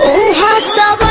Oh, how summer.